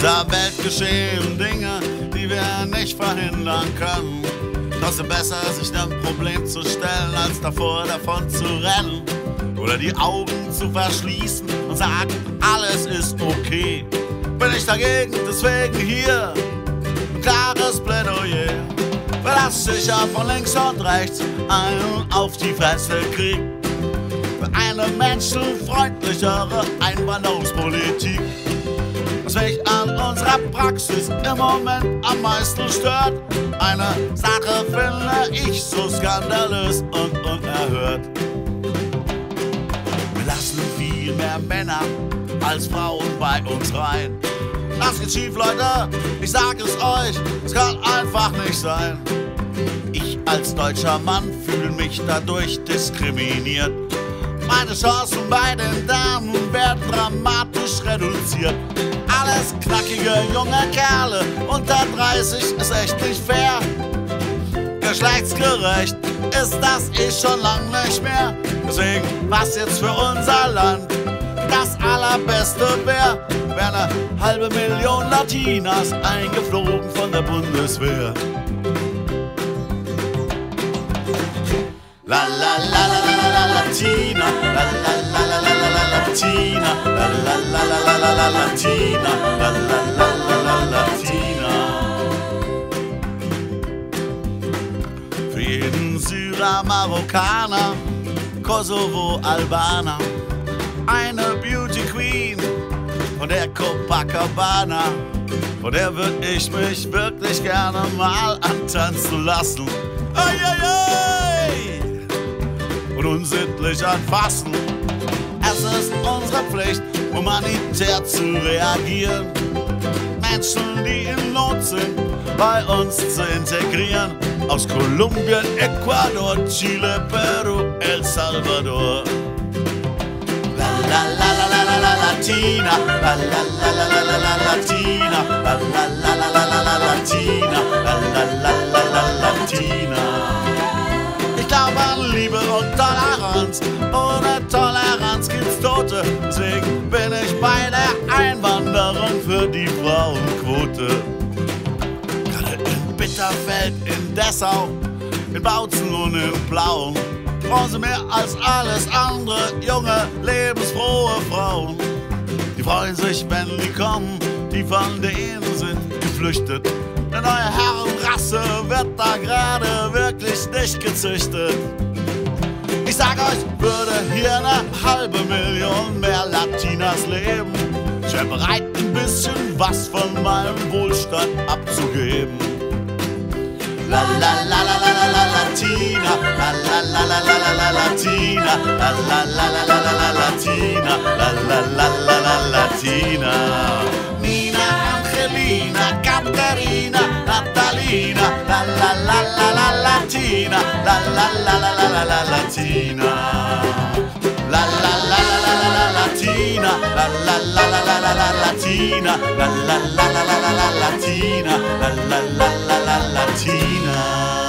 dieser Welt geschehen Dinge, die wir nicht verhindern können. Doch ist besser, sich einem Problem zu stellen, als davor davon zu rennen. Oder die Augen zu verschließen und sagen, alles ist okay. Bin ich dagegen, deswegen hier ein klares Plädoyer. Wer das sicher von links und rechts einen auf die Fresse kriegt. Für eine menschenfreundlichere Einwanderungspolitik. Unserer Praxis im Moment am meisten stört. Eine Sache finde ich so skandalös und unerhört. Wir lassen viel mehr Männer als Frauen bei uns rein. Das geht schief, Leute, ich sag es euch, es kann einfach nicht sein. Ich als deutscher Mann fühle mich dadurch diskriminiert. Meine Chancen bei den Damen werden dramatisch reduziert. Alles knackige junge Kerle unter 30 ist echt nicht fair. Geschlechtsgerecht ist das eh schon lang nicht mehr. Deswegen, was jetzt für unser Land das allerbeste wäre, wäre eine halbe Million Latinas eingeflogen von der Bundeswehr. La la la la la la Latina, la la la la la la Latina, la la la la la la la Latina, la la la la la Latina. Für jeden Syrer, Marokkaner, Kosovo, Albaner, eine Beauty Queen von der Copacabana. Von der würd ich mich wirklich gerne mal antanzen lassen. Ei, ei, ei! Und unsittlich anfassen. Es ist unsere Pflicht, humanitär zu reagieren. Menschen, die in Not sind, bei uns zu integrieren. Aus Kolumbien, Ecuador, Chile, Peru, El Salvador. La la la la la la la Latina, la la la la la la la Latina, la la la la la Bitterfeld, in Dessau, in Bautzen und in Plauen brauchen sie mehr als alles andere junge, lebensfrohe Frauen. Die freuen sich, wenn die kommen, die von denen sind geflüchtet. Eine neue Herrenrasse wird da gerade wirklich nicht gezüchtet. Ich sag euch, würde hier eine halbe Million mehr Latinas leben, ich wär bereit, ein bisschen was von meinem Wohlstand abzugeben. La la la la la la la Latina, la la la la la la la Latina, la la la la la la la Latina, la la la la la Latina. Nina, Angelina, Caterina, Natalina, la la la la la Latina, la la la la la la la Latina. La la la la la la la Latina, la la la la la la la Latina, la la la la la la la Latina, la la la la la Latina.